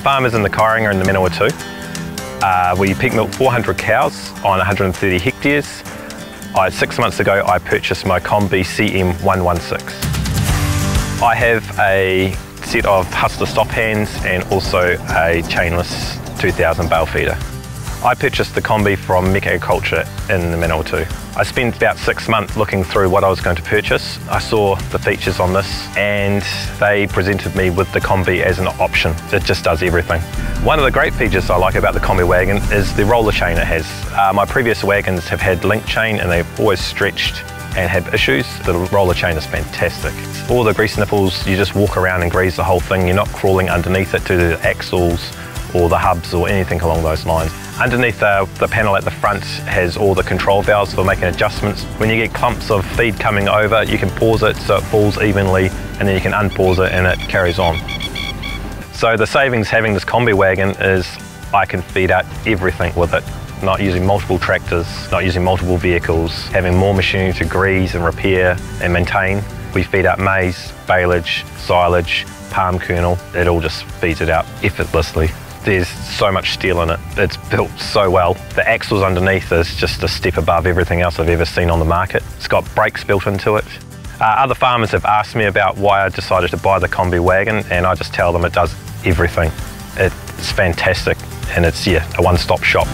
farm is in the Kairanga in the Manawatu. Uh, we peak milk 400 cows on 130 hectares. I, six months ago, I purchased my Combi CM116. I have a set of Hustler SoftHands and also a chainless 2000 bale feeder. I purchased the Combi from Mech Agriculture in the Manawatu. I spent about six months looking through what I was going to purchase. I saw the features on this and they presented me with the Combi as an option. It just does everything. One of the great features I like about the Combi wagon is the roller chain it has. Uh, my previous wagons have had link chain and they've always stretched and have issues. The roller chain is fantastic. All the grease nipples, you just walk around and grease the whole thing. You're not crawling underneath it to the axles or the hubs or anything along those lines. Underneath the, the panel at the front has all the control valves for making adjustments. When you get clumps of feed coming over, you can pause it so it falls evenly and then you can unpause it and it carries on. So the savings having this combi wagon is I can feed out everything with it. Not using multiple tractors, not using multiple vehicles, having more machinery to grease and repair and maintain. We feed out maize, baleage, silage, palm kernel. It all just feeds it out effortlessly. There's so much steel in it. It's built so well. The axles underneath is just a step above everything else I've ever seen on the market. It's got brakes built into it. Uh, other farmers have asked me about why I decided to buy the Combi wagon and I just tell them it does everything. It's fantastic and it's, yeah, a one-stop shop.